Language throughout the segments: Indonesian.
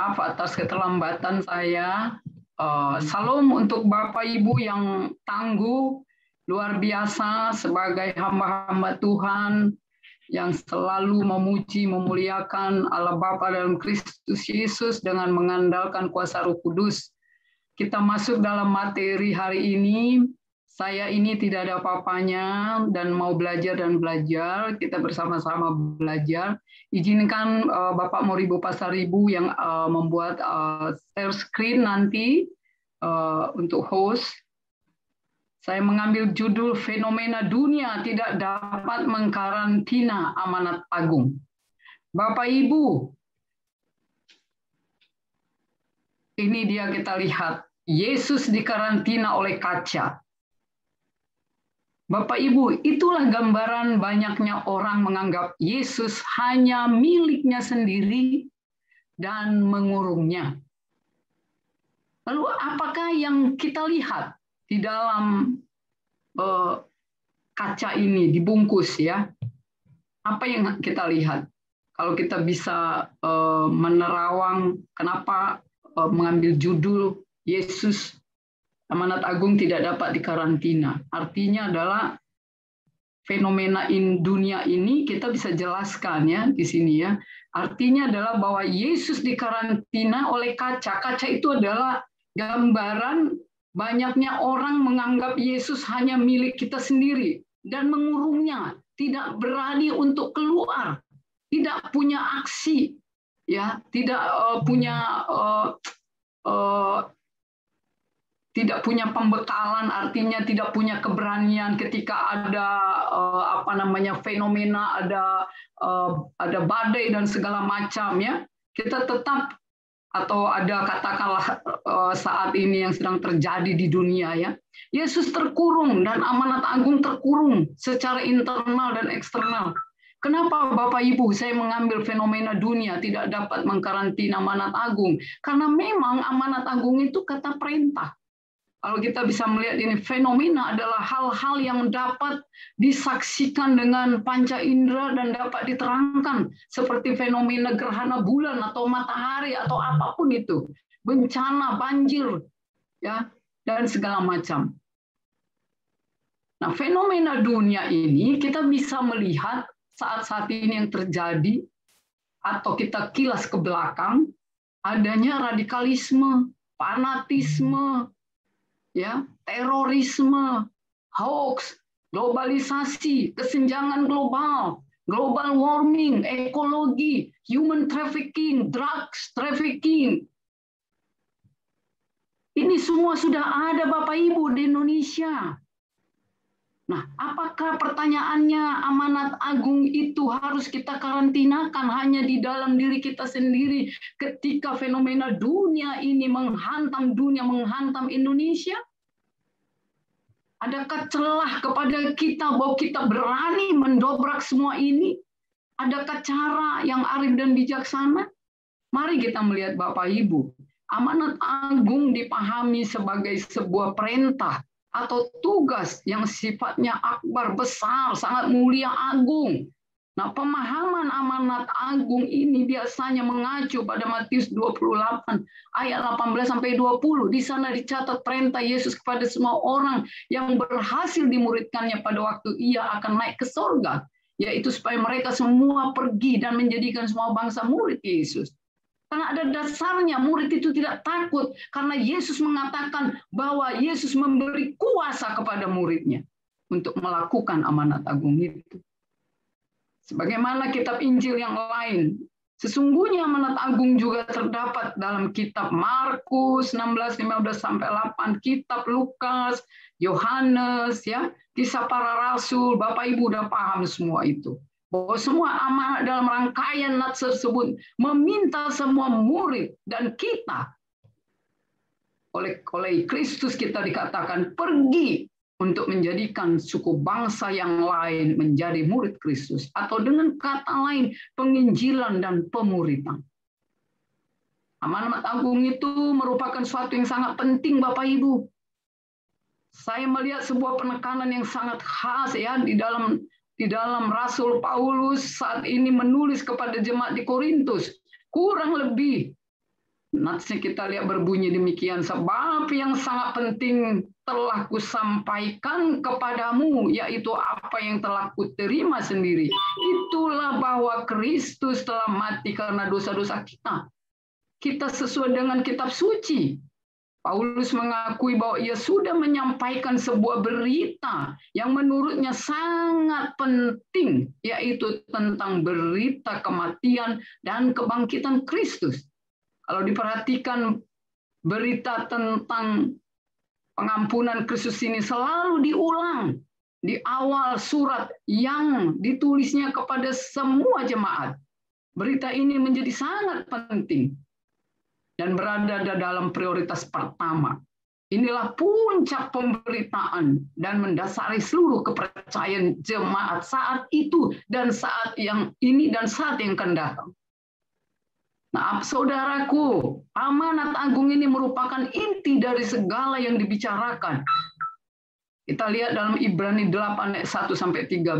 maaf atas keterlambatan saya. Uh, salam untuk Bapak Ibu yang tangguh, luar biasa sebagai hamba-hamba Tuhan yang selalu memuji, memuliakan Allah Bapa dalam Kristus Yesus dengan mengandalkan kuasa Roh Kudus. Kita masuk dalam materi hari ini saya ini tidak ada apa-apanya dan mau belajar dan belajar. Kita bersama-sama belajar. Izinkan uh, Bapak Moribo Pasaribu yang uh, membuat uh, share screen nanti uh, untuk host. Saya mengambil judul fenomena dunia tidak dapat mengkarantina amanat agung. Bapak Ibu, ini dia kita lihat. Yesus dikarantina oleh kaca Bapak Ibu, itulah gambaran banyaknya orang menganggap Yesus hanya miliknya sendiri dan mengurungnya. Lalu apakah yang kita lihat di dalam uh, kaca ini dibungkus ya? Apa yang kita lihat? Kalau kita bisa uh, menerawang kenapa uh, mengambil judul Yesus amanat agung tidak dapat dikarantina. Artinya adalah fenomena in dunia ini kita bisa jelaskan ya di sini ya. Artinya adalah bahwa Yesus dikarantina oleh kaca. Kaca itu adalah gambaran banyaknya orang menganggap Yesus hanya milik kita sendiri dan mengurungnya, tidak berani untuk keluar, tidak punya aksi, ya, tidak uh, punya uh, uh, tidak punya pembekalan artinya tidak punya keberanian ketika ada uh, apa namanya fenomena ada uh, ada badai dan segala macam ya. Kita tetap atau ada katakanlah uh, saat ini yang sedang terjadi di dunia ya. Yesus terkurung dan amanat agung terkurung secara internal dan eksternal. Kenapa Bapak Ibu saya mengambil fenomena dunia tidak dapat mengkarantina amanat agung? Karena memang amanat agung itu kata perintah kalau kita bisa melihat ini fenomena adalah hal-hal yang dapat disaksikan dengan panca indera dan dapat diterangkan seperti fenomena gerhana bulan atau matahari atau apa pun itu. Bencana banjir ya dan segala macam. Nah fenomena dunia ini kita bisa melihat saat-saat ini yang terjadi atau kita kilas ke belakang adanya radikalisme fanatisme ya terorisme, hoax, globalisasi, kesenjangan global, global warming, ekologi, human trafficking, drugs trafficking. Ini semua sudah ada Bapak Ibu di Indonesia. Nah, apakah pertanyaannya amanat agung itu harus kita karantinakan hanya di dalam diri kita sendiri ketika fenomena dunia ini menghantam dunia, menghantam Indonesia? Adakah celah kepada kita bahwa kita berani mendobrak semua ini? Adakah cara yang arif dan bijaksana? Mari kita melihat Bapak Ibu. Amanat agung dipahami sebagai sebuah perintah atau tugas yang sifatnya akbar besar, sangat mulia agung. Nah, pemahaman amanat agung ini biasanya mengacu pada Matius 28 ayat 18 sampai 20. Di sana dicatat perintah Yesus kepada semua orang yang berhasil dimuridkannya pada waktu ia akan naik ke sorga, yaitu supaya mereka semua pergi dan menjadikan semua bangsa murid Yesus. Karena ada dasarnya murid itu tidak takut karena Yesus mengatakan bahwa Yesus memberi kuasa kepada muridnya untuk melakukan amanat agung itu. Sebagaimana kitab Injil yang lain, sesungguhnya amanat agung juga terdapat dalam kitab Markus 16 15 sampai 8, kitab Lukas, Yohanes ya, kisah para rasul, Bapak Ibu udah paham semua itu bahwa semua amanat dalam rangkaian nats tersebut meminta semua murid dan kita oleh oleh Kristus kita dikatakan pergi untuk menjadikan suku bangsa yang lain menjadi murid Kristus atau dengan kata lain penginjilan dan pemuritan. Amanat agung itu merupakan suatu yang sangat penting Bapak Ibu. Saya melihat sebuah penekanan yang sangat khas ya di dalam di dalam Rasul Paulus saat ini menulis kepada jemaat di Korintus. Kurang lebih Natsnya kita lihat berbunyi demikian, sebab yang sangat penting telah kusampaikan kepadamu, yaitu apa yang telah kuterima sendiri. Itulah bahwa Kristus telah mati karena dosa-dosa kita. Kita sesuai dengan kitab suci. Paulus mengakui bahwa ia sudah menyampaikan sebuah berita yang menurutnya sangat penting, yaitu tentang berita kematian dan kebangkitan Kristus. Kalau diperhatikan berita tentang pengampunan Kristus ini selalu diulang di awal surat yang ditulisnya kepada semua jemaat. Berita ini menjadi sangat penting dan berada dalam prioritas pertama. Inilah puncak pemberitaan dan mendasari seluruh kepercayaan jemaat saat itu dan saat yang ini dan saat yang akan datang. Nah, saudaraku, amanat agung ini merupakan inti dari segala yang dibicarakan. Kita lihat dalam Ibrani 8 ayat 1 sampai 13.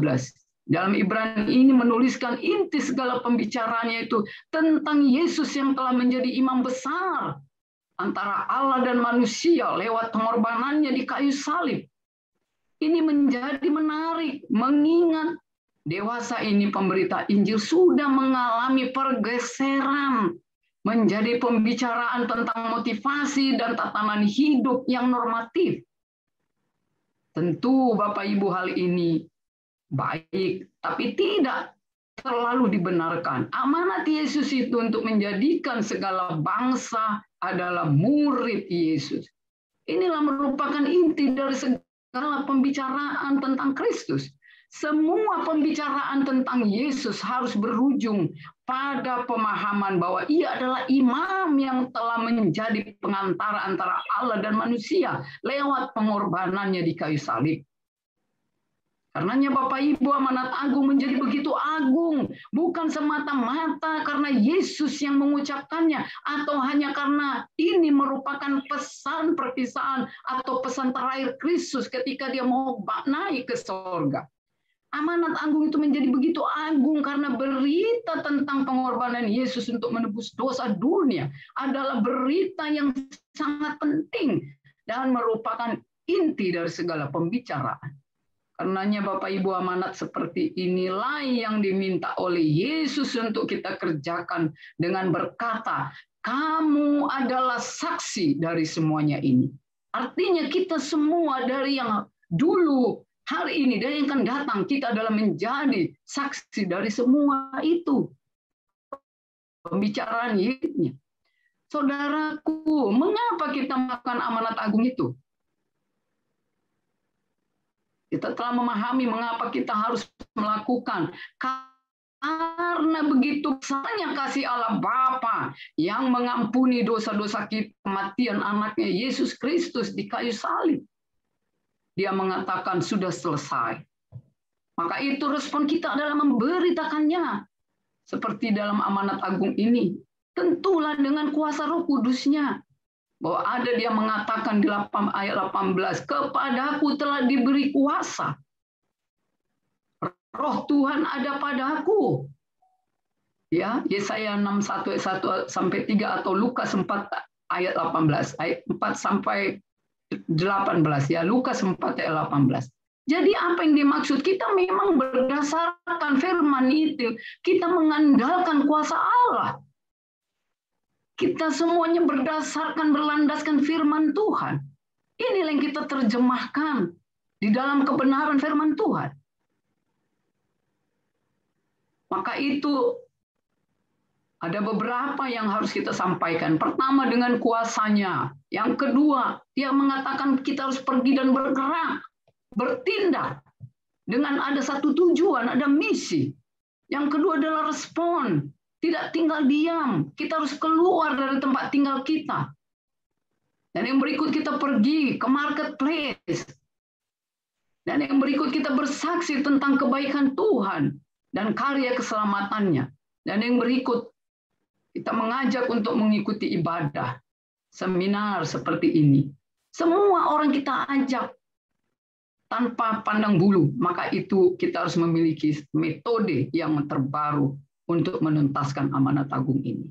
Dalam Ibrani ini menuliskan inti segala pembicaraannya itu tentang Yesus yang telah menjadi imam besar antara Allah dan manusia lewat pengorbanannya di kayu salib. Ini menjadi menarik mengingat dewasa ini pemberita Injil sudah mengalami pergeseran menjadi pembicaraan tentang motivasi dan tatanan hidup yang normatif. Tentu Bapak Ibu hal ini baik, tapi tidak terlalu dibenarkan. Amanat Yesus itu untuk menjadikan segala bangsa adalah murid Yesus. Inilah merupakan inti dari segala pembicaraan tentang Kristus. Semua pembicaraan tentang Yesus harus berujung pada pemahaman bahwa ia adalah imam yang telah menjadi pengantara antara Allah dan manusia lewat pengorbanannya di kayu salib. Karenanya Bapak Ibu amanat agung menjadi begitu agung, bukan semata-mata karena Yesus yang mengucapkannya atau hanya karena ini merupakan pesan perpisahan atau pesan terakhir Kristus ketika dia mau naik ke sorga. Amanat agung itu menjadi begitu agung karena berita tentang pengorbanan Yesus untuk menebus dosa dunia adalah berita yang sangat penting dan merupakan inti dari segala pembicaraan. Karenanya Bapak Ibu amanat seperti inilah yang diminta oleh Yesus untuk kita kerjakan dengan berkata, kamu adalah saksi dari semuanya ini. Artinya kita semua dari yang dulu hari ini dan yang akan datang kita adalah menjadi saksi dari semua itu. Pembicaraan hidupnya. Saudaraku, mengapa kita melakukan amanat agung itu? Kita telah memahami mengapa kita harus melakukan. Karena begitu besarnya kasih Allah Bapa yang mengampuni dosa-dosa kita, kematian anaknya Yesus Kristus di kayu salib dia mengatakan sudah selesai. Maka itu respon kita adalah memberitakannya. Seperti dalam amanat agung ini. Tentulah dengan kuasa roh kudusnya. Bahwa ada dia mengatakan di ayat 18, kepadaku telah diberi kuasa. Roh Tuhan ada padaku. Ya, Yesaya 61 ayat 1 sampai 3 atau Lukas 4 ayat 18, ayat 4 sampai 18 ya, Lukas 4 ayat 18. Jadi apa yang dimaksud? Kita memang berdasarkan firman itu, kita mengandalkan kuasa Allah. Kita semuanya berdasarkan berlandaskan firman Tuhan. Inilah yang kita terjemahkan di dalam kebenaran firman Tuhan. Maka itu ada beberapa yang harus kita sampaikan. Pertama dengan kuasanya. Yang kedua, dia mengatakan kita harus pergi dan bergerak, bertindak. Dengan ada satu tujuan, ada misi. Yang kedua adalah respon. Tidak tinggal diam. Kita harus keluar dari tempat tinggal kita. Dan yang berikut kita pergi ke marketplace. Dan yang berikut kita bersaksi tentang kebaikan Tuhan dan karya keselamatannya. Dan yang berikut kita mengajak untuk mengikuti ibadah, seminar seperti ini. Semua orang kita ajak tanpa pandang bulu, maka itu kita harus memiliki metode yang terbaru untuk menuntaskan amanat agung ini.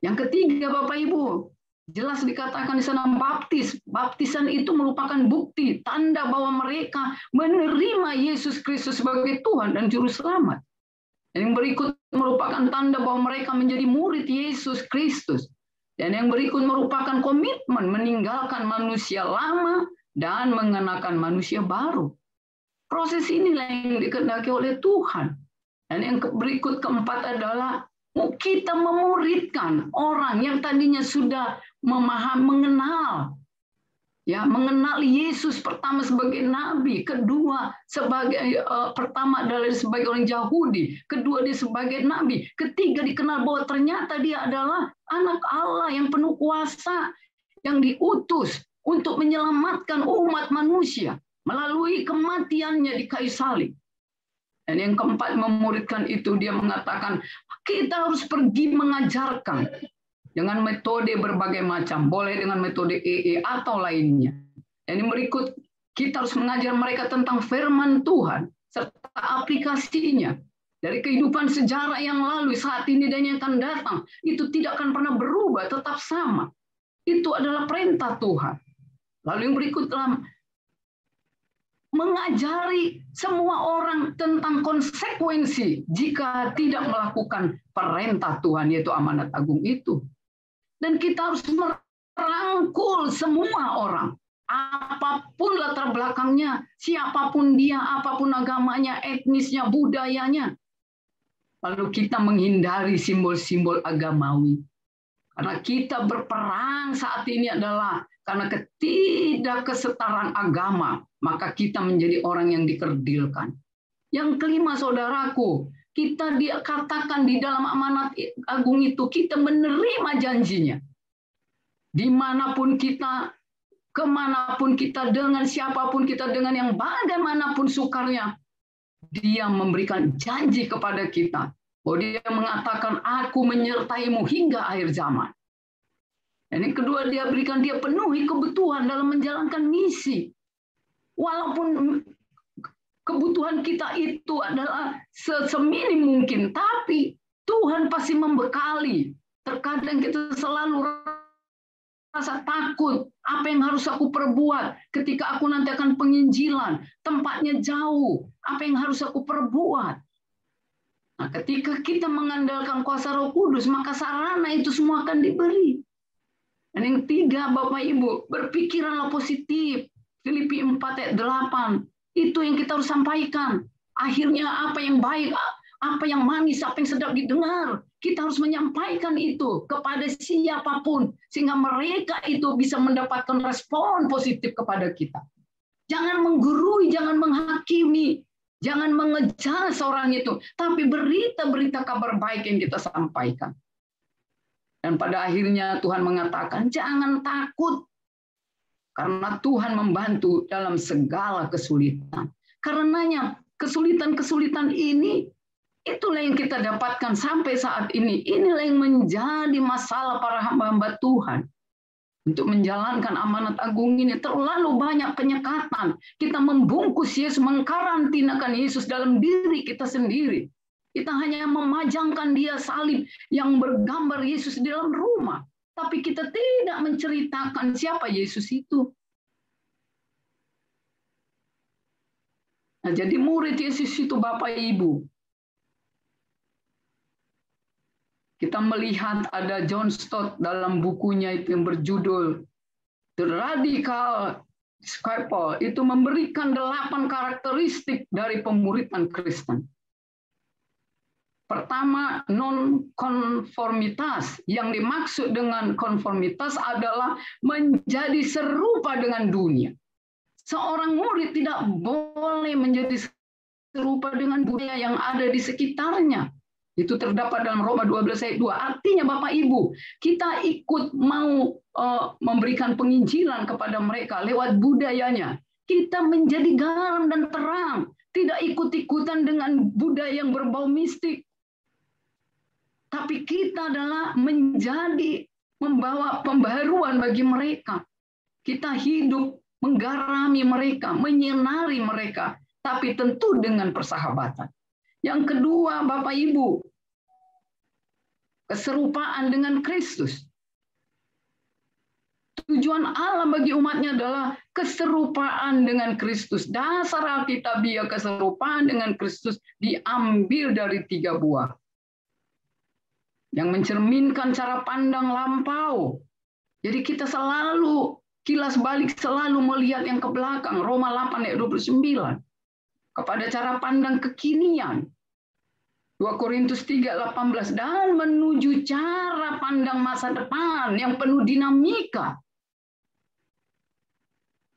Yang ketiga Bapak Ibu, jelas dikatakan di sana baptis. Baptisan itu merupakan bukti, tanda bahwa mereka menerima Yesus Kristus sebagai Tuhan dan Juru Selamat. Yang berikut merupakan tanda bahwa mereka menjadi murid Yesus Kristus. Dan yang berikut merupakan komitmen meninggalkan manusia lama dan mengenakan manusia baru. Proses inilah yang dikehendaki oleh Tuhan. Dan yang berikut keempat adalah kita memuridkan orang yang tadinya sudah memaham mengenal ya mengenal Yesus pertama sebagai nabi, kedua sebagai uh, pertama adalah sebagai orang Yahudi, kedua dia sebagai nabi, ketiga dikenal bahwa ternyata dia adalah anak Allah yang penuh kuasa yang diutus untuk menyelamatkan umat manusia melalui kematiannya di kayu salib. Dan yang keempat memuridkan itu dia mengatakan kita harus pergi mengajarkan dengan metode berbagai macam, boleh dengan metode EE atau lainnya. Yang berikut, kita harus mengajar mereka tentang firman Tuhan serta aplikasinya. Dari kehidupan sejarah yang lalu saat ini dan yang akan datang itu tidak akan pernah berubah tetap sama. Itu adalah perintah Tuhan. Lalu yang berikut dalam mengajari semua orang tentang konsekuensi jika tidak melakukan perintah Tuhan yaitu amanat agung itu dan kita harus merangkul semua orang. Apa pun latar belakangnya, siapa pun dia, apa pun agamanya, etnisnya, budayanya. Lalu kita menghindari simbol-simbol agamawi. Karena kita berperang saat ini adalah karena ketidakkesetaraan agama, maka kita menjadi orang yang dikerdilkan. Yang kelima, saudaraku, kita dia katakan di dalam amanat agung itu kita menerima janjinya. Di mana pun kita, ke mana pun kita dengan siapa pun kita dengan yang bagaimanapun sukarnya, dia memberikan janji kepada kita. Bahwa dia mengatakan, aku menyertaimu hingga akhir zaman. Yang kedua, dia berikan dia penuhi kebutuhan dalam menjalankan misi. Walaupun kebutuhan kita itu adalah seminim mungkin, tapi Tuhan pasti membekali. Terkadang kita selalu rasa takut, apa yang harus aku perbuat ketika aku nanti akan penginjilan, tempatnya jauh, apa yang harus aku perbuat. Nah, ketika kita mengandalkan kuasa Roh Kudus, maka sarana itu semua akan diberi. Dan yang tiga, Bapak Ibu, berpikiranlah positif. Filipi 4 ayat 8. Itu yang kita harus sampaikan. Akhirnya apa yang baik, apa yang manis, apa yang sedap didengar. Kita harus menyampaikan itu kepada siapa pun. Sehingga mereka itu bisa mendapatkan respon positif kepada kita. Jangan menggurui, jangan menghakimi, jangan mengejar seorang itu. Tapi berita-berita kabar baik yang kita sampaikan. Dan pada akhirnya Tuhan mengatakan, jangan takut karena Tuhan membantu dalam segala kesulitan. Karenanya kesulitan-kesulitan ini itulah yang kita dapatkan sampai saat ini. Inilah yang menjadi masalah para hamba-hamba Tuhan. Untuk menjalankan amanat agung ini terlalu banyak penyekatan. Kita membungkus Yesus, mengkarantinakan Yesus dalam diri kita sendiri. Kita hanya memajangkan dia salib yang bergambar Yesus di dalam rumah tapi kita tidak menceritakan siapa Yesus itu. Nah, jadi murid Yesus itu Bapak Ibu. Kita melihat ada John Stott dalam bukunya itu yang berjudul The Radical Disciple itu memberikan delapan karakteristik dari pemuritan Kristen. Pertama, non-konformitas. Yang dimaksud dengan konformitas adalah menjadi serupa dengan dunia. Seorang murid tidak boleh menjadi serupa dengan budaya yang ada di sekitarnya. Itu terdapat dalam Roma 12 ayat 2. Artinya Bapak Ibu, kita ikut mau uh, memberikan penginjilan kepada mereka lewat budayanya. Kita menjadi garam dan terang, tidak ikut-ikutan dengan budaya yang berbau mistik, tapi kita adalah menjadi membawa pembaruan bagi mereka. Kita hidup menggarami mereka, menyinari mereka, tapi tentu dengan persahabatan. Yang kedua, Bapak Ibu, keserupaan dengan Kristus. Tujuan Allah bagi umatnya adalah keserupaan dengan Kristus. Dasar Alkitabiah keserupaan dengan Kristus diambil dari tiga buah. Yang mencerminkan cara pandang lampau. Jadi kita selalu kilas balik selalu melihat yang ke belakang. Roma 8 ayat 29. Kepada cara pandang kekinian. 2 Korintus 3:18 dan menuju cara pandang masa depan yang penuh dinamika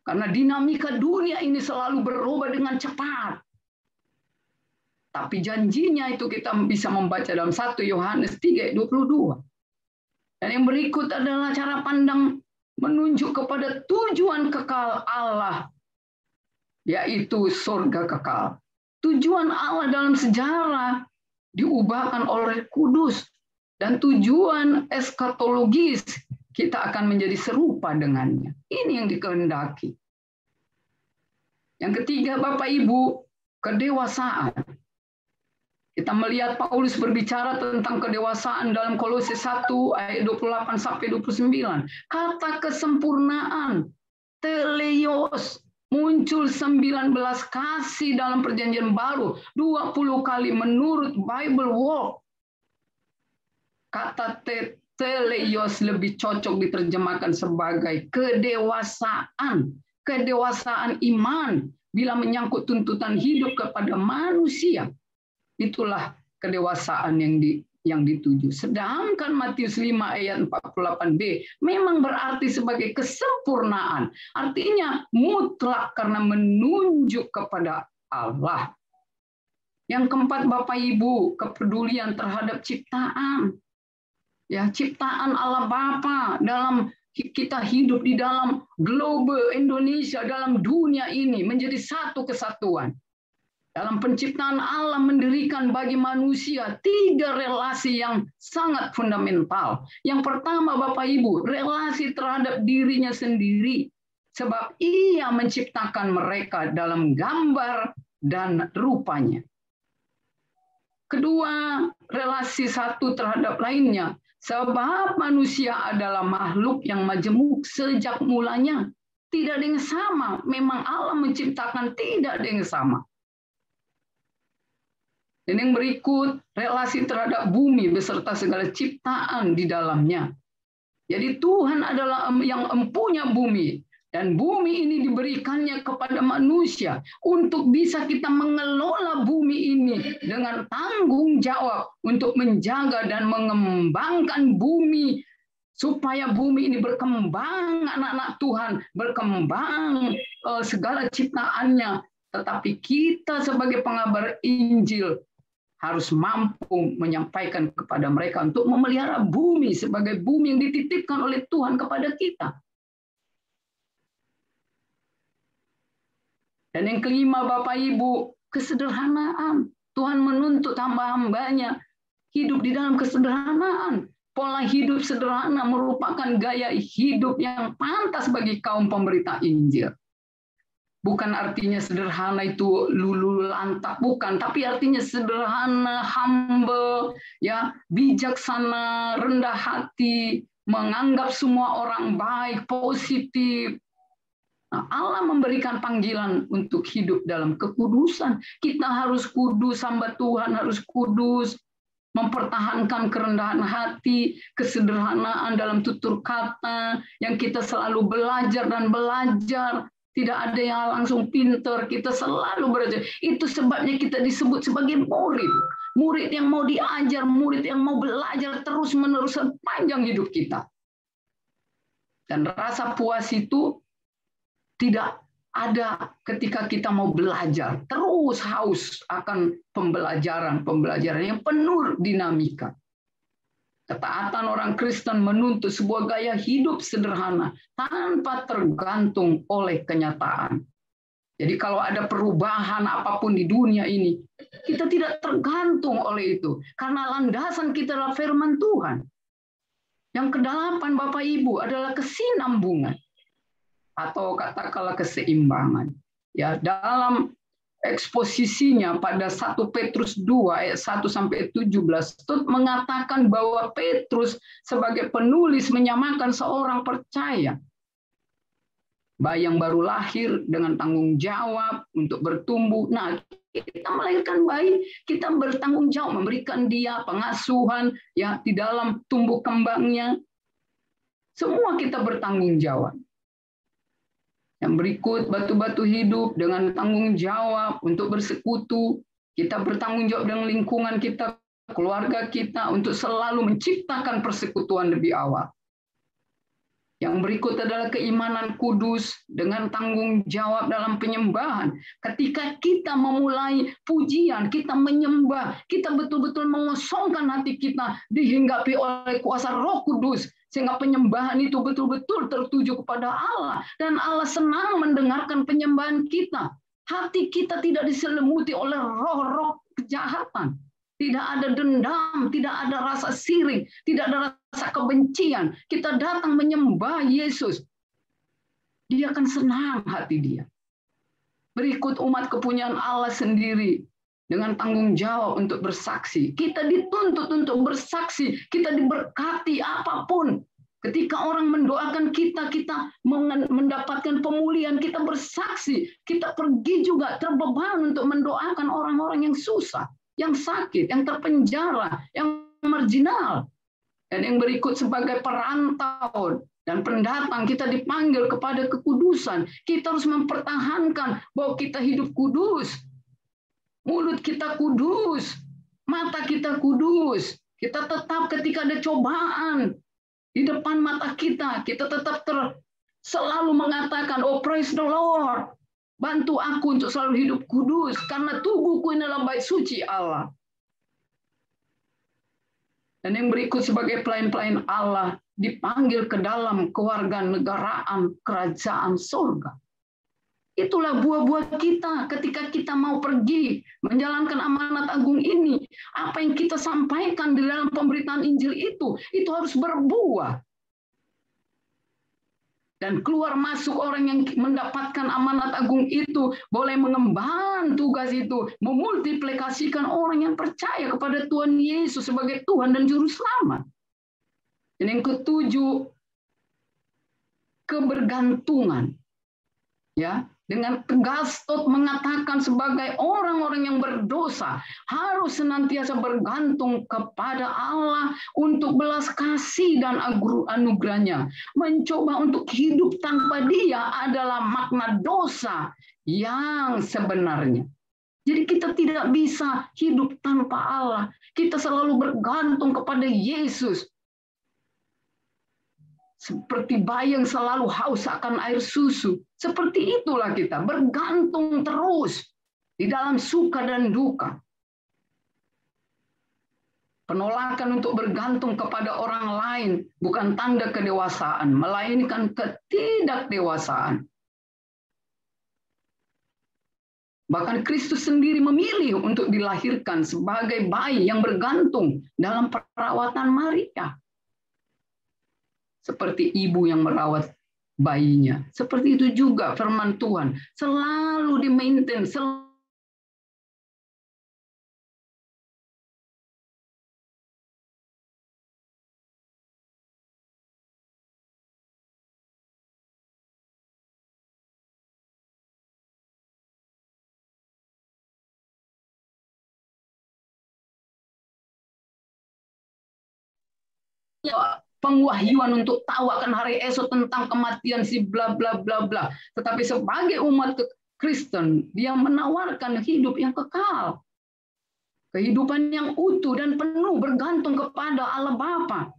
karena dinamika dunia ini selalu berubah dengan cepat. Tapi janjinya itu kita bisa membaca dalam 1 Yohanes 3 22. Dan yang berikut adalah cara pandang menunjuk kepada tujuan kekal Allah, yaitu surga kekal. Tujuan Allah dalam sejarah diubahkan oleh kudus. Dan tujuan eskatologis kita akan menjadi serupa dengannya. Ini yang dikehendaki. Yang ketiga, Bapak Ibu, kedewasaan. Kita melihat Paulus berbicara tentang kedewasaan dalam Kolose 1 ayat 28 sampai 29. Kata kesempurnaan, teleios, muncul 19 kasih dalam perjanjian baru, 20 kali menurut Bible Walk. Kata teleios lebih cocok diterjemahkan sebagai kedewasaan, kedewasaan iman bila menyangkut tuntutan hidup kepada manusia. Itulah kedewasaan yang di yang dituju. Sedangkan Matius 5 ayat 48b memang berarti sebagai kesempurnaan. Artinya mutlak karena menunjuk kepada Allah. Yang keempat Bapak Ibu, kepedulian terhadap ciptaan ya ciptaan Allah Bapa dalam kita hidup di dalam global Indonesia dalam dunia ini menjadi satu kesatuan. Dalam penciptaan Allah mendirikan bagi manusia tiga relasi yang sangat fundamental. Yang pertama Bapak Ibu, relasi terhadap dirinya sendiri. Sebab ia menciptakan mereka dalam gambar dan rupanya. Kedua, relasi satu terhadap lainnya. Sebab manusia adalah makhluk yang majemuk sejak mulanya. Tidak ada yang sama. Memang Allah menciptakan tidak ada yang sama. Dan yang berikut, relasi terhadap bumi beserta segala ciptaan di dalamnya. Jadi Tuhan adalah yang empunya bumi. Dan bumi ini diberikannya kepada manusia untuk bisa kita mengelola bumi ini dengan tanggung jawab untuk menjaga dan mengembangkan bumi supaya bumi ini berkembang anak-anak Tuhan, berkembang uh, segala ciptaannya. Tetapi kita sebagai pengabar Injil harus mampu menyampaikan kepada mereka untuk memelihara bumi sebagai bumi yang dititipkan oleh Tuhan kepada kita. Dan yang kelima Bapak Ibu, kesederhanaan. Tuhan menuntut hamba-hambanya hidup di dalam kesederhanaan. Pola hidup sederhana merupakan gaya hidup yang pantas bagi kaum pemberita Injil. Bukan artinya sederhana itu lulu lantak, bukan. Tapi artinya sederhana, humble, ya bijaksana, rendah hati, menganggap semua orang baik, positif, Nah, Allah memberikan panggilan untuk hidup dalam kekudusan. Kita harus kudus, hamba Tuhan harus kudus, mempertahankan kerendahan hati, kesederhanaan dalam tutur kata, yang kita selalu belajar dan belajar. Tidak ada yang langsung pinter, kita selalu belajar. Itu sebabnya kita disebut sebagai murid. Murid yang mau diajar, murid yang mau belajar terus-menerus sepanjang hidup kita. Dan rasa puas itu tidak ada ketika kita mau belajar, terus haus akan pembelajaran, pembelajaran yang penuh dinamika. Ketaatan orang Kristen menuntut sebuah gaya hidup sederhana tanpa tergantung oleh kenyataan. Jadi kalau ada perubahan apa pun di dunia ini, kita tidak tergantung oleh itu. Karena landasan kita adalah firman Tuhan. Yang kedelapan Bapak Ibu adalah kesinambungan atau katakanlah keseimbangan. Ya, dalam eksposisinya pada 1 Petrus 2 ayat 1 sampai 17 Tut mengatakan bahwa Petrus sebagai penulis menyamakan seorang percaya bayi yang baru lahir dengan tanggung jawab untuk bertumbuh. Nah, kita melahirkan bayi, kita bertanggung jawab memberikan dia pengasuhan ya di dalam tumbuh kembangnya. Semua kita bertanggung jawab. Yang berikut batu-batu hidup dengan tanggung jawab untuk bersekutu. Kita bertanggung jawab dengan lingkungan kita, keluarga kita untuk selalu menciptakan persekutuan lebih awal. Yang berikut adalah keimanan kudus dengan tanggung jawab dalam penyembahan. Ketika kita memulai pujian, kita menyembah, kita betul-betul mengosongkan hati kita dihinggapi oleh kuasa Roh Kudus sehingga penyembahan itu betul-betul tertuju kepada Allah dan Allah senang mendengarkan penyembahan kita. Hati kita tidak diselimuti oleh roh-roh kejahatan. Tidak ada dendam, tidak ada rasa sirik, tidak ada rasa kebencian. Kita datang menyembah Yesus. Dia akan senang hati dia. Berikut umat kepunyaan Allah sendiri dengan tanggung jawab untuk bersaksi. Kita dituntut untuk bersaksi, kita diberkati apa pun. Ketika orang mendoakan kita, kita mendapatkan pemulihan, kita bersaksi, kita pergi juga terbeban untuk mendoakan orang-orang yang susah yang sakit, yang terpenjara, yang marginal. Dan yang berikut sebagai perantau dan pendatang kita dipanggil kepada kekudusan. Kita harus mempertahankan bahwa kita hidup kudus. Mulut kita kudus, mata kita kudus. Kita tetap ketika ada cobaan di depan mata kita, kita tetap ter, selalu mengatakan, oh praise the Lord. Bantu aku untuk selalu hidup kudus, karena tubuhku ini adalah baik suci Allah. Dan yang berikut sebagai pelayan-pelayan Allah, dipanggil ke dalam keluarga negaraan kerajaan surga. Itulah buah-buah kita ketika kita mau pergi menjalankan amanat agung ini. Apa yang kita sampaikan di dalam pemberitaan Injil itu, itu harus berbuah dan keluar masuk orang yang mendapatkan amanat agung itu boleh mengemban tugas itu, memultiplikasikan orang yang percaya kepada Tuhan Yesus sebagai Tuhan dan Juru Selamat. Dan yang ketujuh, kebergantungan. Ya, dengan tegas mengatakan sebagai orang-orang yang berdosa harus senantiasa bergantung kepada Allah untuk belas kasih dan anugerahnya. Mencoba untuk hidup tanpa dia adalah makna dosa yang sebenarnya. Jadi kita tidak bisa hidup tanpa Allah. Kita selalu bergantung kepada Yesus seperti bayi yang selalu haus akan air susu. Seperti itulah kita, bergantung terus di dalam suka dan duka. Penolakan untuk bergantung kepada orang lain bukan tanda kedewasaan, melainkan ketidakdewasaan. Bahkan Kristus sendiri memilih untuk dilahirkan sebagai bayi yang bergantung dalam perawatan Maria seperti ibu yang merawat bayinya. Seperti itu juga firman Tuhan selalu di-maintain, selalu pengwahyuan untuk tahu akan hari esok tentang kematian si bla bla bla bla. Tetapi sebagai umat Kristen, dia menawarkan hidup yang kekal. Kehidupan yang utuh dan penuh bergantung kepada Allah Bapa.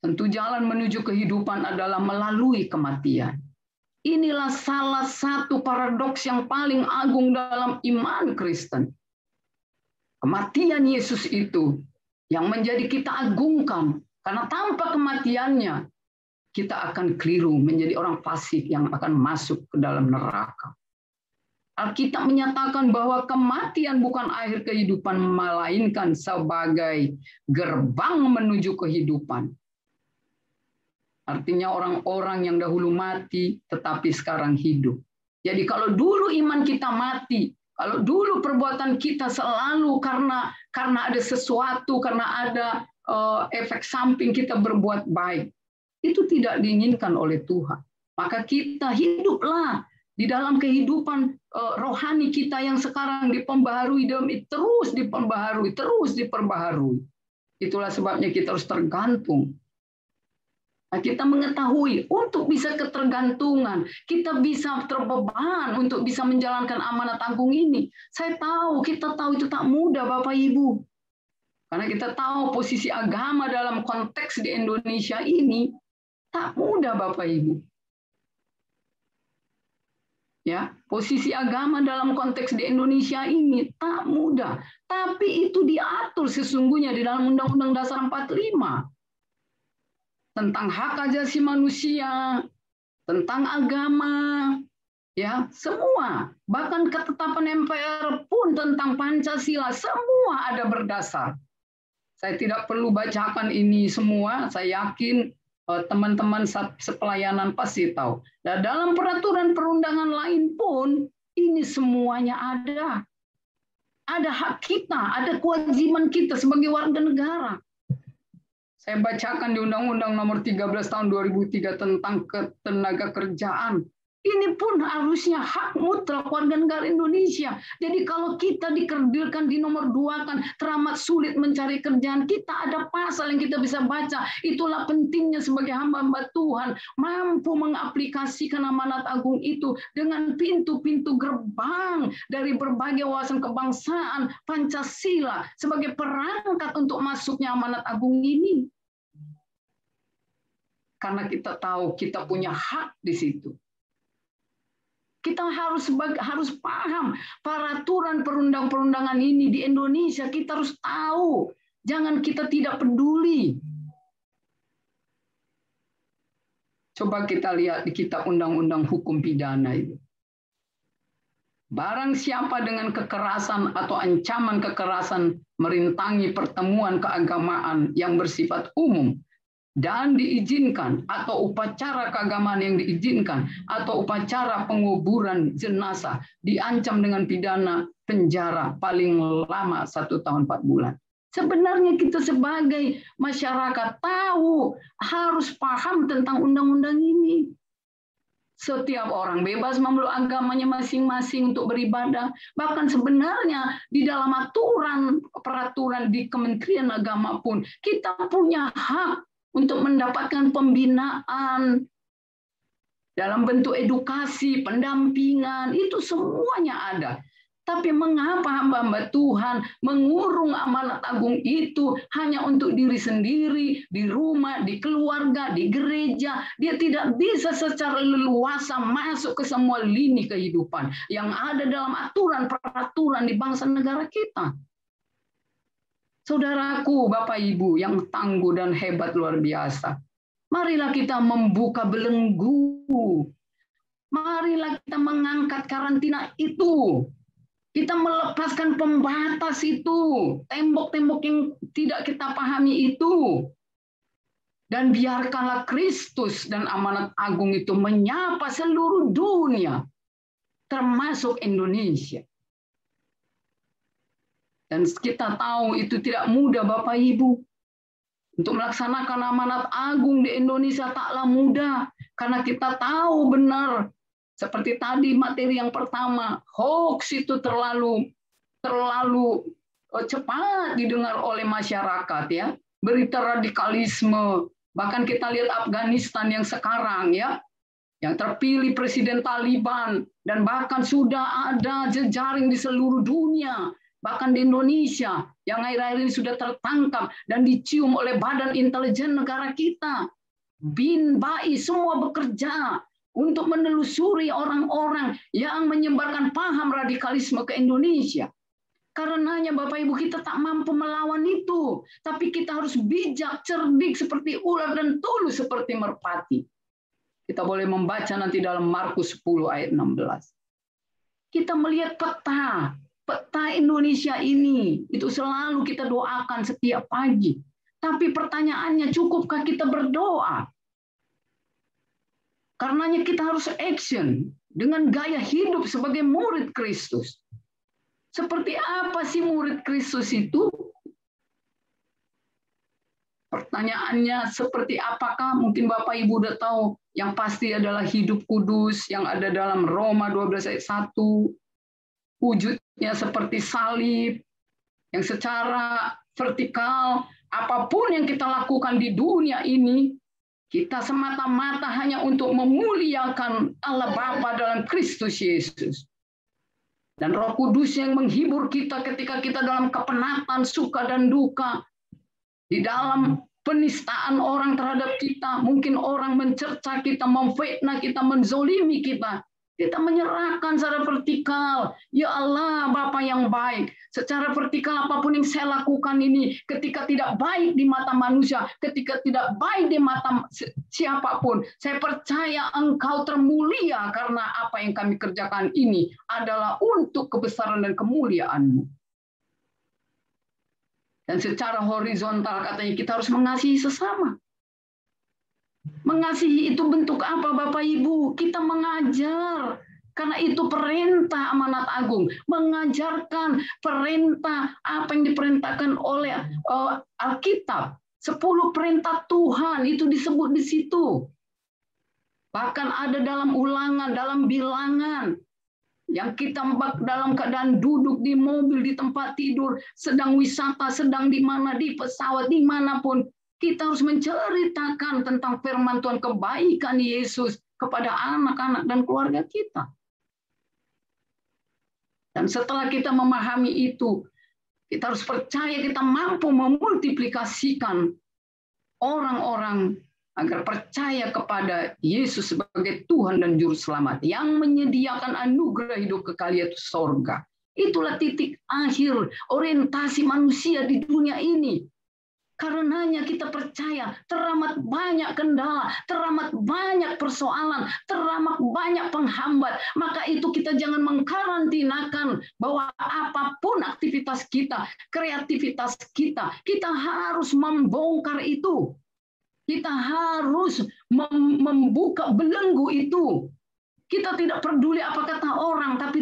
Tentu jalan menuju kehidupan adalah melalui kematian. Inilah salah satu paradoks yang paling agung dalam iman Kristen. Kematian Yesus itu yang menjadi kita agungkan. Karena tanpa kematiannya, kita akan keliru menjadi orang fasik yang akan masuk ke dalam neraka. Alkitab menyatakan bahwa kematian bukan akhir kehidupan, melainkan sebagai gerbang menuju kehidupan. Artinya orang-orang yang dahulu mati, tetapi sekarang hidup. Jadi kalau dulu iman kita mati, kalau dulu perbuatan kita selalu karena karena ada sesuatu, karena ada uh, efek samping kita berbuat baik, itu tidak diinginkan oleh Tuhan. Maka kita hiduplah di dalam kehidupan uh, rohani kita yang sekarang diperbaharui demi terus diperbaharui, terus diperbaharui. Itulah sebabnya kita harus tergantung. Nah, kita mengetahui untuk bisa ketergantungan, kita bisa terbeban untuk bisa menjalankan amanat agung ini. Saya tahu, kita tahu itu tak mudah Bapak Ibu. Karena kita tahu posisi agama dalam konteks di Indonesia ini tak mudah Bapak Ibu. Ya, posisi agama dalam konteks di Indonesia ini tak mudah, tapi itu diatur sesungguhnya di dalam Undang-Undang Dasar 45 tentang hak asasi manusia, tentang agama, ya semua bahkan ketetapan MPR pun tentang Pancasila semua ada berdasar. Saya tidak perlu bacakan ini semua, saya yakin Eh, teman-teman sepelayanan pasti tahu. Nah, dalam peraturan perundangan lain pun ini semuanya ada. Ada hak kita, ada kewajiban kita sebagai warga negara. Saya bacakan di Undang-Undang Nomor 13 Tahun 2003 tentang ketenaga kerjaan. Ini pun harusnya hak mutlak warga negara Indonesia. Jadi kalau kita dikerdilkan di nomor dua kan teramat sulit mencari kerjaan, kita ada pasal yang kita bisa baca. Itulah pentingnya sebagai hamba-hamba Tuhan mampu mengaplikasikan amanat agung itu dengan pintu-pintu gerbang dari berbagai wawasan kebangsaan Pancasila sebagai perangkat untuk masuknya amanat agung ini. Karena kita tahu kita punya hak di situ. Kita harus harus paham peraturan perundang-perundangan ini di Indonesia. Kita harus tahu. Jangan kita tidak peduli. Coba kita lihat di kitab undang-undang hukum pidana itu. Barang siapa dengan kekerasan atau ancaman kekerasan merintangi pertemuan keagamaan yang bersifat umum dan diizinkan atau upacara keagamaan yang diizinkan atau upacara penguburan jenazah diancam dengan pidana penjara paling lama satu tahun empat bulan. Sebenarnya kita sebagai masyarakat tahu harus paham tentang undang-undang ini. Setiap orang bebas memeluk agamanya masing-masing untuk beribadah. Bahkan sebenarnya di dalam aturan peraturan di Kementerian Agama pun kita punya hak untuk mendapatkan pembinaan dalam bentuk edukasi, pendampingan, itu semuanya ada. Tapi mengapa hamba-hamba Tuhan mengurung amanat agung itu hanya untuk diri sendiri, di rumah, di keluarga, di gereja. Dia tidak bisa secara leluasa masuk ke semua lini kehidupan yang ada dalam aturan peraturan di bangsa negara kita. Saudaraku, Bapak Ibu yang tangguh dan hebat luar biasa. Marilah kita membuka belenggu. Marilah kita mengangkat karantina itu. Kita melepaskan pembatas itu, tembok-tembok yang tidak kita pahami itu. Dan biarkanlah Kristus dan amanat agung itu menyapa seluruh dunia, termasuk Indonesia. Dan kita tahu itu tidak mudah Bapak Ibu. Untuk melaksanakan amanat agung di Indonesia taklah mudah. Karena kita tahu benar. Seperti tadi materi yang pertama, hoax itu terlalu terlalu eh, cepat didengar oleh masyarakat ya. Berita radikalisme, bahkan kita lihat Afghanistan yang sekarang ya, yang terpilih presiden Taliban dan bahkan sudah ada jejaring di seluruh dunia bahkan di Indonesia yang akhir-akhir ini sudah tertangkap dan dicium oleh badan intelijen negara kita. Bin, BAI, semua bekerja untuk menelusuri orang-orang yang menyebarkan paham radikalisme ke Indonesia. Karenanya Bapak Ibu kita tak mampu melawan itu. Tapi kita harus bijak, cerdik seperti ular dan tulus seperti merpati. Kita boleh membaca nanti dalam Markus 10 ayat 16. Kita melihat peta peta Indonesia ini itu selalu kita doakan setiap pagi. Tapi pertanyaannya, cukupkah kita berdoa? Karenanya kita harus action. dengan gaya hidup sebagai murid Kristus. Seperti apa sih murid Kristus itu? Pertanyaannya seperti apakah mungkin Bapak Ibu udah tahu yang pasti adalah hidup kudus yang ada dalam Roma 12 ayat 1. Wujudnya seperti salib yang secara vertikal apa pun yang kita lakukan di dunia ini kita semata-mata hanya untuk memuliakan Allah Bapa dalam Kristus Yesus. Dan roh kudus yang menghibur kita ketika kita dalam kepenatan, suka dan duka. Di dalam penistaan orang terhadap kita. Mungkin orang mencerca kita, memfitnah kita, menzolimi kita. Kita menyerahkan secara vertikal. Ya Allah, Bapa yang baik. Secara vertikal apa pun yang saya lakukan ini, ketika tidak baik di mata manusia, ketika tidak baik di mata siapa pun, saya percaya Engkau termulia karena apa yang kami kerjakan ini adalah untuk kebesaran dan kemuliaan-Mu. Dan secara horizontal katanya kita harus mengasihi sesama. Mengasihi itu bentuk apa Bapak Ibu? Kita mengajar. Karena itu perintah amanat agung. Mengajarkan perintah apa yang diperintahkan oleh uh, Alkitab. Sepuluh perintah Tuhan itu disebut di situ. Bahkan ada dalam ulangan, dalam bilangan. Yang kita dalam keadaan duduk di mobil, di tempat tidur, sedang wisata, sedang di mana, di pesawat, di mana pun. Kita harus menceritakan tentang firman Tuhan kebaikan Yesus kepada anak-anak dan keluarga kita. Dan setelah kita memahami itu, kita harus percaya kita mampu memultiplikasikan orang-orang agar percaya kepada Yesus sebagai Tuhan dan Juru Selamat yang menyediakan anugerah hidup kekal yaitu sorga. Itulah titik akhir orientasi manusia di dunia ini. Karenanya kita percaya teramat banyak kendala, teramat banyak persoalan, teramat banyak penghambat. Maka itu kita jangan mengkarantinakan bahwa apa pun aktivitas kita, kreativitas kita, kita harus membongkar itu. Kita harus membuka belenggu itu kita tidak peduli apa kata orang, tapi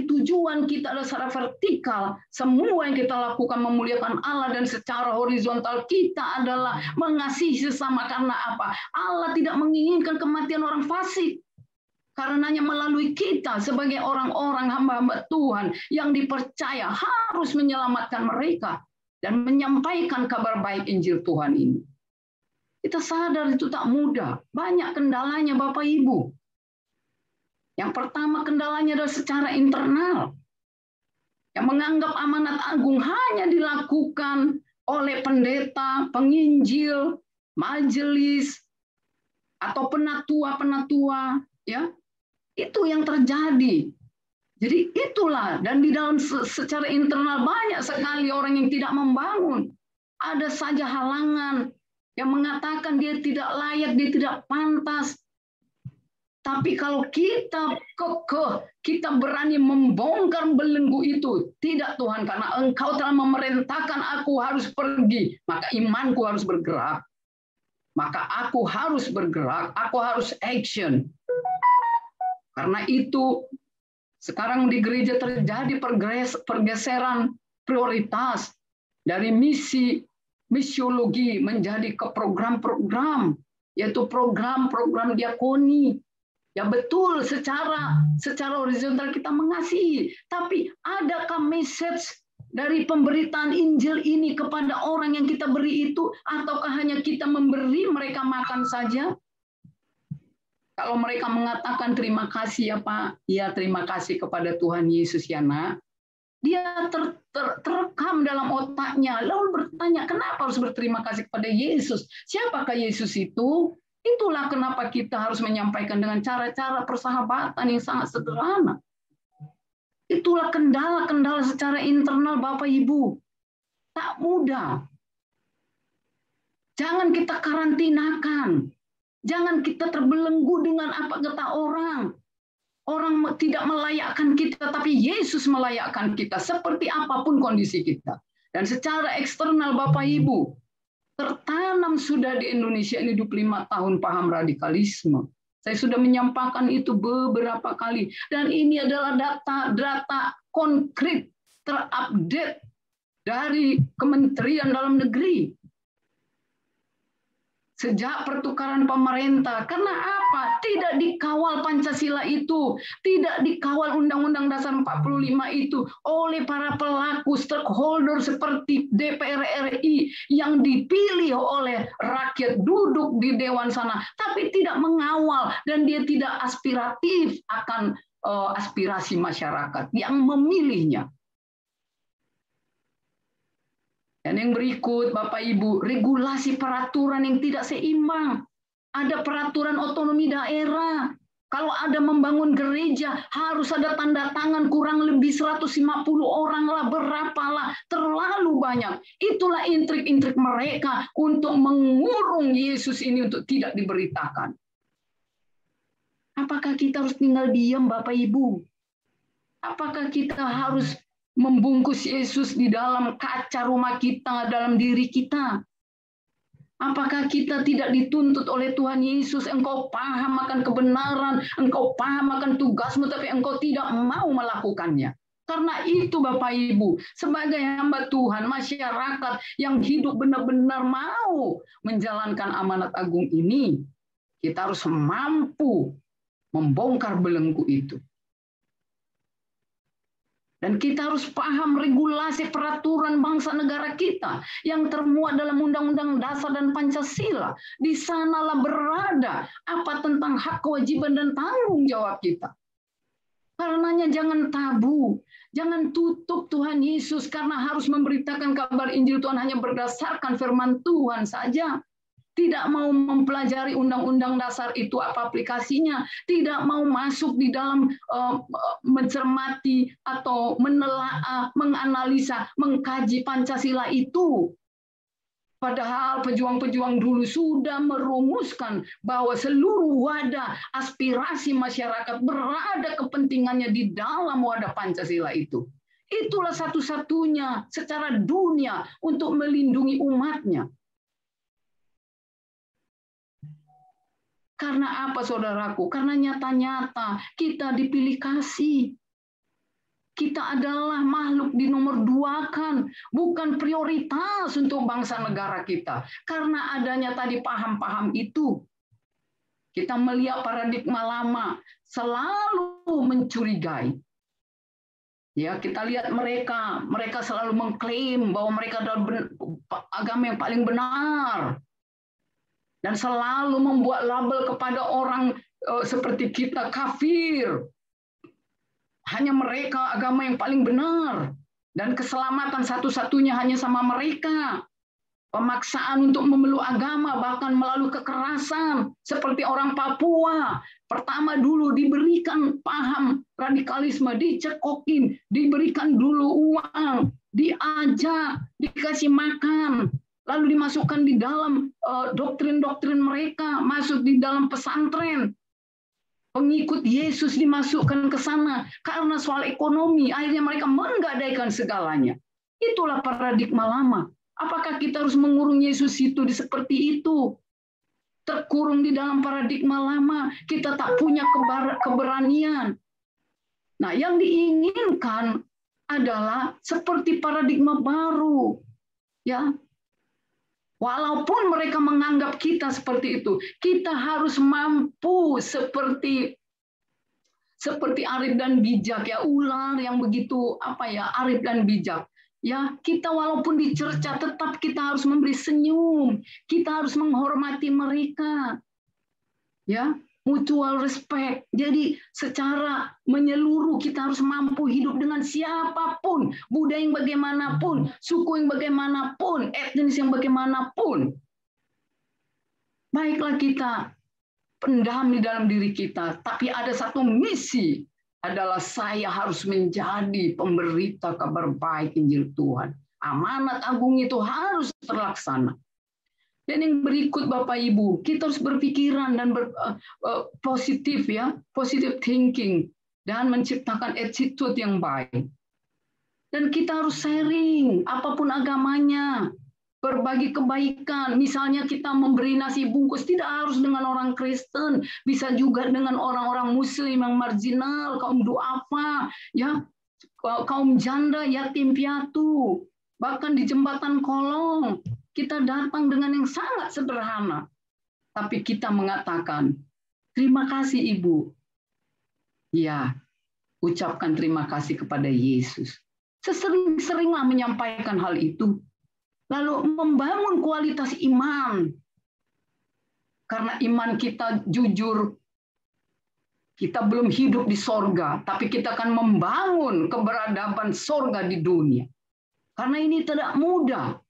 tujuan kita adalah secara vertikal. Semua yang kita lakukan memuliakan Allah dan secara horizontal kita adalah mengasihi sesama karena apa? Allah tidak menginginkan kematian orang fasik. Karenanya melalui kita sebagai orang-orang hamba-hamba Tuhan yang dipercaya harus menyelamatkan mereka dan menyampaikan kabar baik Injil Tuhan ini. Kita sadar itu tak mudah, banyak kendalanya Bapak Ibu. Yang pertama kendalanya adalah secara internal. Yang menganggap amanat agung hanya dilakukan oleh pendeta, penginjil, majelis, atau penatua-penatua, ya itu yang terjadi. Jadi itulah dan di dalam secara internal banyak sekali orang yang tidak membangun. Ada saja halangan yang mengatakan dia tidak layak, dia tidak pantas, tapi kalau kita kekeh, kita berani membongkar belenggu itu. Tidak Tuhan, karena engkau telah memerintahkan aku harus pergi. Maka imanku harus bergerak. Maka aku harus bergerak, aku harus action. Karena itu sekarang di gereja terjadi pergeseran prioritas dari misi misiologi menjadi ke program-program yaitu program-program diakoni Ya betul secara secara horizontal kita mengasihi, tapi adakah message dari pemberitaan Injil ini kepada orang yang kita beri itu ataukah hanya kita memberi mereka makan saja? Kalau mereka mengatakan terima kasih ya Pak, ya terima kasih kepada Tuhan Yesus ya nak. Dia ter, ter, terekam dalam otaknya, lalu bertanya kenapa harus berterima kasih kepada Yesus? Siapakah Yesus itu? Itulah kenapa kita harus menyampaikan dengan cara-cara persahabatan yang sangat sederhana. Itulah kendala-kendala secara internal Bapak Ibu. Tak mudah. Jangan kita karantinakan. Jangan kita terbelenggu dengan apa kata orang. Orang tidak melayakkan kita, tapi Yesus melayakkan kita seperti apa pun kondisi kita. Dan secara eksternal Bapak Ibu, tertanam sudah di Indonesia ini 25 tahun paham radikalisme. Saya sudah menyampaikan itu beberapa kali dan ini adalah data data konkret terupdate dari Kementerian Dalam Negeri sejak pertukaran pemerintah. Karena apa? Tidak dikawal Pancasila itu, tidak dikawal Undang-Undang Dasar 45 itu oleh para pelaku stakeholder seperti DPR RI yang dipilih oleh rakyat duduk di dewan sana, tapi tidak mengawal dan dia tidak aspiratif akan uh, aspirasi masyarakat yang memilihnya. Dan yang berikut, Bapak Ibu, regulasi peraturan yang tidak seimbang. Ada peraturan otonomi daerah. Kalau ada membangun gereja, harus ada tanda tangan kurang lebih 150 orang lah, berapalah, terlalu banyak. Itulah intrik-intrik mereka untuk mengurung Yesus ini untuk tidak diberitakan. Apakah kita harus tinggal diam, Bapak Ibu? Apakah kita harus membungkus Yesus di dalam kaca rumah kita, dalam diri kita? Apakah kita tidak dituntut oleh Tuhan Yesus? Engkau paham akan kebenaran, engkau paham akan tugasmu, tapi engkau tidak mau melakukannya. Karena itu Bapak Ibu, sebagai hamba Tuhan, masyarakat yang hidup benar-benar mau menjalankan amanat agung ini, kita harus mampu membongkar belenggu itu. Dan kita harus paham regulasi peraturan bangsa negara kita yang termuat dalam Undang-Undang Dasar dan Pancasila. Di sanalah berada apa tentang hak kewajiban dan tanggung jawab kita. Karenanya jangan tabu, jangan tutup Tuhan Yesus karena harus memberitakan kabar Injil Tuhan hanya berdasarkan firman Tuhan saja tidak mau mempelajari undang-undang dasar itu apa aplikasinya, tidak mau masuk di dalam uh, mencermati atau menelaah, menganalisa, mengkaji Pancasila itu. Padahal pejuang-pejuang dulu sudah merumuskan bahwa seluruh wadah aspirasi masyarakat berada kepentingannya di dalam wadah Pancasila itu. Itulah satu-satunya secara dunia untuk melindungi umatnya. Karena apa saudaraku? Karena nyata-nyata kita dipilih kasih. Kita adalah makhluk di nomor dua kan, bukan prioritas untuk bangsa negara kita. Karena adanya tadi paham-paham itu, kita melihat paradigma lama selalu mencurigai. Ya, kita lihat mereka, mereka selalu mengklaim bahwa mereka adalah agama yang paling benar dan selalu membuat label kepada orang uh, seperti kita kafir. Hanya mereka agama yang paling benar dan keselamatan satu-satunya hanya sama mereka. Pemaksaan untuk memeluk agama bahkan melalui kekerasan seperti orang Papua. Pertama dulu diberikan paham radikalisme, dicekokin, diberikan dulu uang, diajak, dikasih makan, lalu dimasukkan di dalam eh, doktrin-doktrin mereka, masuk di dalam pesantren. Pengikut Yesus dimasukkan ke sana karena soal ekonomi, akhirnya mereka menggadaikan segalanya. Itulah paradigma lama. Apakah kita harus mengurung Yesus itu di seperti itu? Terkurung di dalam paradigma lama, kita tak punya keberanian. Nah, yang diinginkan adalah seperti paradigma baru. Ya, Walaupun mereka menganggap kita seperti itu, kita harus mampu seperti seperti arif dan bijak ya. Ular yang begitu apa ya arif dan bijak. Ya kita walaupun dicerca tetap kita harus memberi senyum. Kita harus menghormati mereka. Ya mutual respect. Jadi secara menyeluruh kita harus mampu hidup dengan siapa pun, budaya yang bagaimanapun, suku yang bagaimanapun, etnis yang bagaimanapun. Baiklah kita pendam di dalam diri kita, tapi ada satu misi adalah saya harus menjadi pemberita kabar baik Injil Tuhan. Amanat agung itu harus terlaksana. Dan yang berikut Bapak Ibu, kita harus berpikiran dan ber, uh, uh, positif ya, positive thinking dan menciptakan attitude yang baik. Dan kita harus sharing apa pun agamanya. berbagi kebaikan. Misalnya kita memberi nasi bungkus tidak harus dengan orang Kristen, bisa juga dengan orang-orang Muslim yang marginal, kaum duafa, ya kaum janda, yatim piatu, bahkan di jembatan kolong kita datang dengan yang sangat sederhana, tapi kita mengatakan terima kasih ibu. Ya, ucapkan terima kasih kepada Yesus. Sesering-seringlah menyampaikan hal itu Lalu membangun kualitas iman. Karena iman kita jujur, kita belum hidup di sorga, tapi kita akan membangun keberadaban sorga di dunia. Karena ini tidak mudah.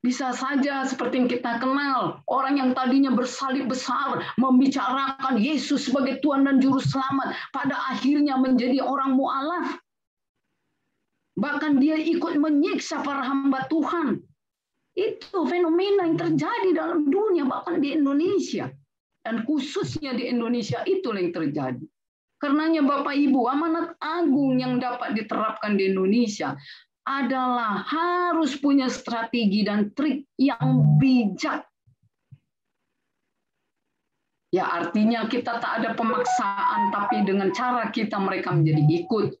Bisa saja seperti yang kita kenal, orang yang tadinya bersalib besar, membicarakan Yesus sebagai Tuhan dan Juru Selamat, pada akhirnya menjadi orang mu'alaf. Bahkan dia ikut menyiksa para hamba Tuhan. Itu fenomena yang terjadi dalam dunia, bahkan di Indonesia. Dan khususnya di Indonesia itu yang terjadi. Karenanya Bapak Ibu, amanat agung yang dapat diterapkan di Indonesia adalah harus punya strategi dan trik yang bijak. Ya artinya kita tak ada pemaksaan, tapi dengan cara kita mereka menjadi ikut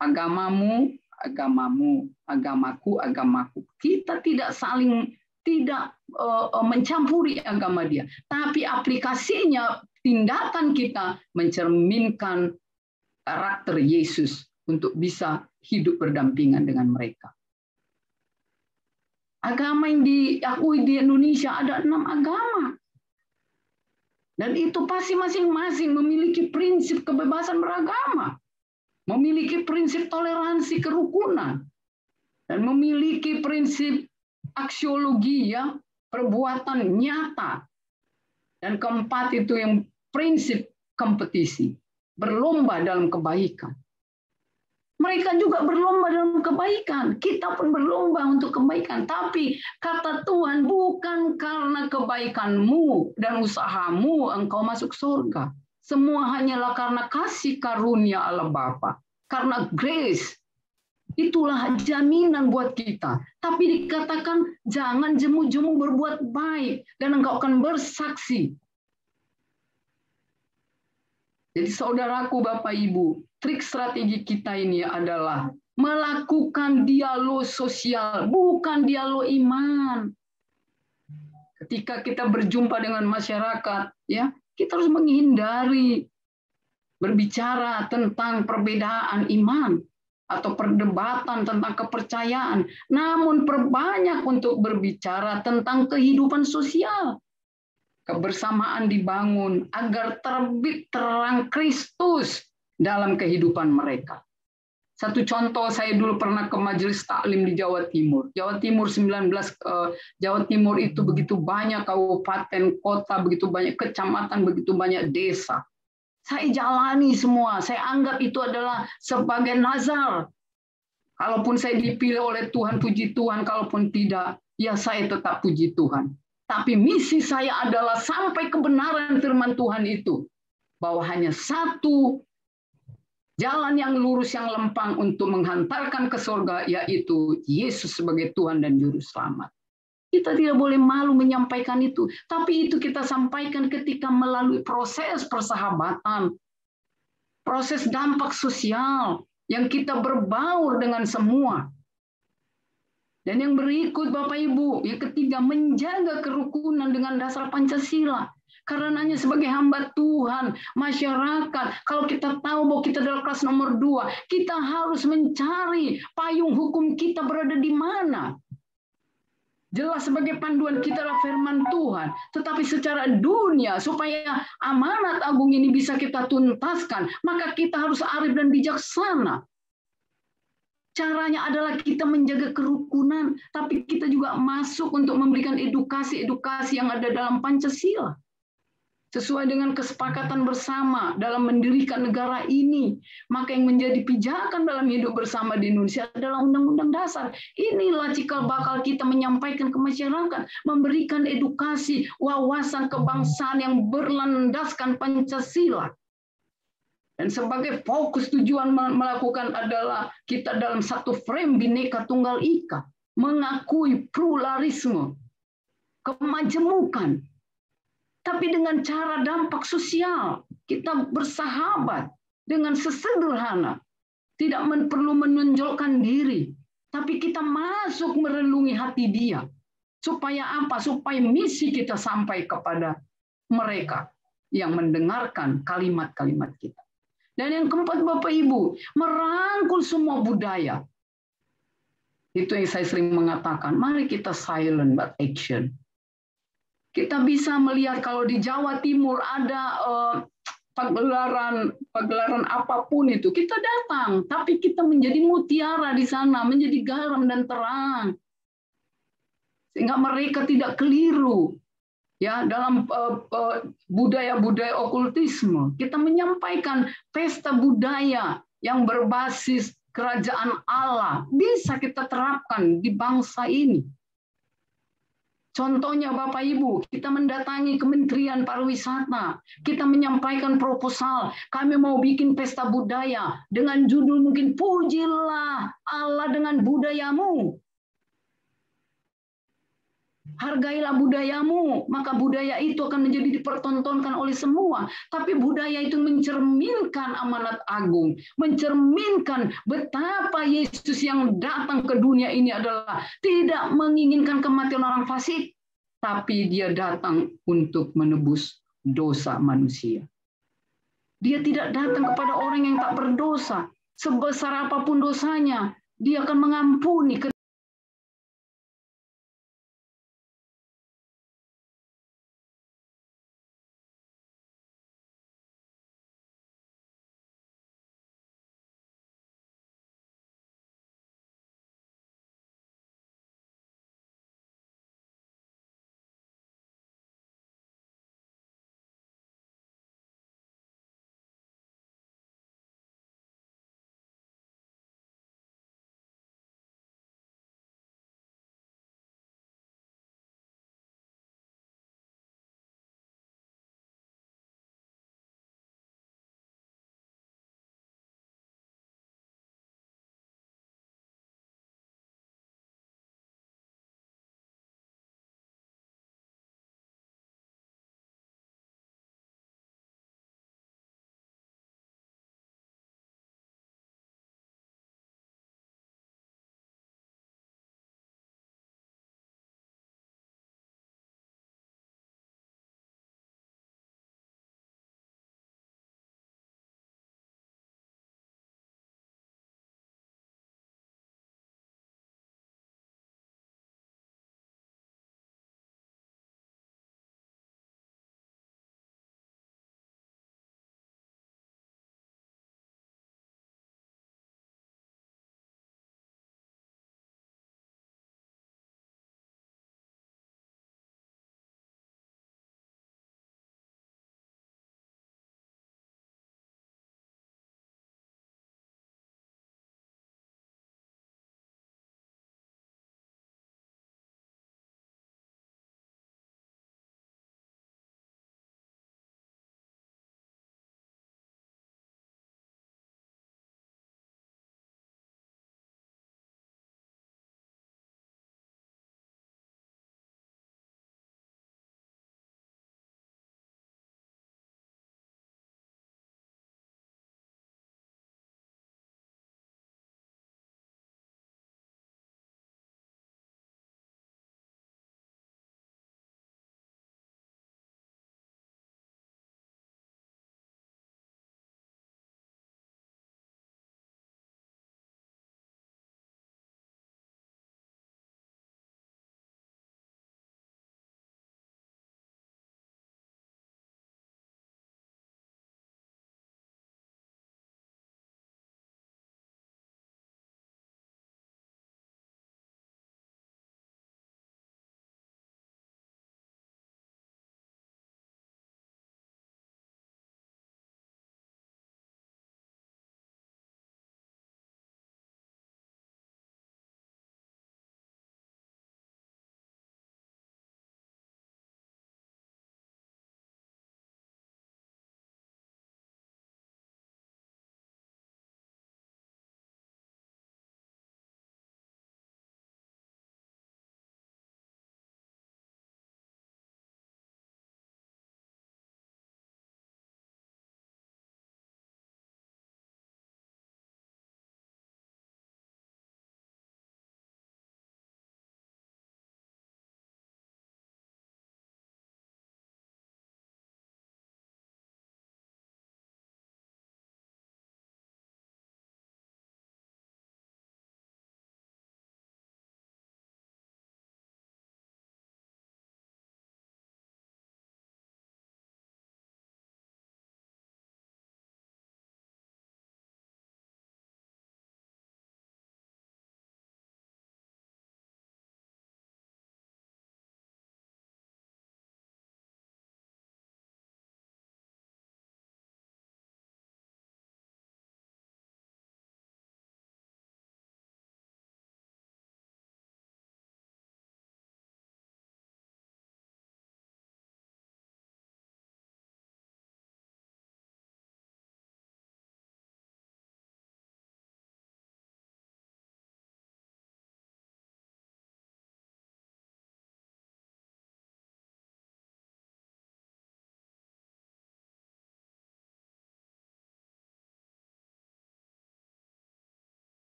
agamamu, agamamu, agamaku, agamaku. Kita tidak saling tidak uh, mencampuri agama dia, tapi aplikasinya tindakan kita mencerminkan karakter Yesus untuk bisa hidup berdampingan dengan mereka. Agama yang diakui di Indonesia ada enam agama. Dan itu pasti masing-masing memiliki prinsip kebebasan beragama memiliki prinsip toleransi kerukunan dan memiliki prinsip aksiologi ya perbuatan nyata dan keempat itu yang prinsip kompetisi berlomba dalam kebaikan mereka juga berlomba dalam kebaikan. Kita pun berlomba untuk kebaikan. Tapi kata Tuhan, bukan karena kebaikanmu dan usahamu engkau masuk surga. Semua hanyalah karena kasih karunia Allah Bapa. Karena grace. Itulah jaminan buat kita. Tapi dikatakan jangan jemu-jemu berbuat baik dan engkau akan bersaksi. Jadi saudaraku Bapak Ibu, trik strategi kita ini adalah melakukan dialog sosial, bukan dialog iman. Ketika kita berjumpa dengan masyarakat, ya kita harus menghindari berbicara tentang perbedaan iman atau perdebatan tentang kepercayaan, namun perbanyak untuk berbicara tentang kehidupan sosial. Kebersamaan dibangun agar terbit terang Kristus dalam kehidupan mereka. Satu contoh saya dulu pernah ke majelis taklim di Jawa Timur. Jawa Timur 19 eh, Jawa Timur itu begitu banyak kabupaten, kota, begitu banyak kecamatan, begitu banyak desa. Saya jalani semua. Saya anggap itu adalah sebagai nazar. Kalaupun saya dipilih oleh Tuhan, puji Tuhan. Kalaupun tidak, ya saya tetap puji Tuhan. Tapi misi saya adalah sampai kebenaran firman Tuhan itu. Bahwa hanya satu Jalan yang lurus yang lempang untuk menghantarkan ke surga yaitu Yesus sebagai Tuhan dan Juru Selamat. Kita tidak boleh malu menyampaikan itu, tapi itu kita sampaikan ketika melalui proses persahabatan, proses dampak sosial yang kita berbaur dengan semua. Dan yang berikut Bapak Ibu, yang ketiga menjaga kerukunan dengan dasar Pancasila. Karenanya sebagai hamba Tuhan, masyarakat, kalau kita tahu bahwa kita adalah kelas nomor dua, kita harus mencari payung hukum kita berada di mana. Jelas sebagai panduan kita adalah firman Tuhan. Tetapi secara dunia, supaya amanat agung ini bisa kita tuntaskan, maka kita harus arif dan bijaksana. Caranya adalah kita menjaga kerukunan, tapi kita juga masuk untuk memberikan edukasi-edukasi yang ada dalam Pancasila sesuai dengan kesepakatan bersama dalam mendirikan negara ini. Maka yang menjadi pijakan dalam hidup bersama di Indonesia adalah Undang-Undang Dasar. Inilah cikal bakal kita menyampaikan ke masyarakat, memberikan edukasi, wawasan kebangsaan yang berlandaskan Pancasila. Dan sebagai fokus tujuan melakukan adalah kita dalam satu frame bineka tunggal ika. mengakui pluralisme, kemajemukan, tapi dengan cara dampak sosial. Kita bersahabat dengan sesederhana, tidak perlu menonjolkan diri, tapi kita masuk merelungi hati dia. Supaya apa? Supaya misi kita sampai kepada mereka yang mendengarkan kalimat-kalimat kita. Dan yang keempat Bapak Ibu, merangkul semua budaya. Itu yang saya sering mengatakan, mari kita silent but action. Kita bisa melihat kalau di Jawa Timur ada uh, pagelaran pagelaran apa pun itu, kita datang, tapi kita menjadi mutiara di sana, menjadi garam dan terang. Sehingga mereka tidak keliru ya dalam uh, budaya-budaya okultisme. Kita menyampaikan pesta budaya yang berbasis kerajaan Allah. Bisa kita terapkan di bangsa ini Contohnya Bapak Ibu, kita mendatangi Kementerian Pariwisata, kita menyampaikan proposal, kami mau bikin pesta budaya dengan judul mungkin pujilah Allah dengan budayamu. Hargailah budayamu, maka budaya itu akan menjadi dipertontonkan oleh semua. Tapi budaya itu mencerminkan amanat agung, mencerminkan betapa Yesus yang datang ke dunia ini adalah tidak menginginkan kematian orang fasik, tapi dia datang untuk menebus dosa manusia. Dia tidak datang kepada orang yang tak berdosa, sebesar apa pun dosanya, dia akan mengampuni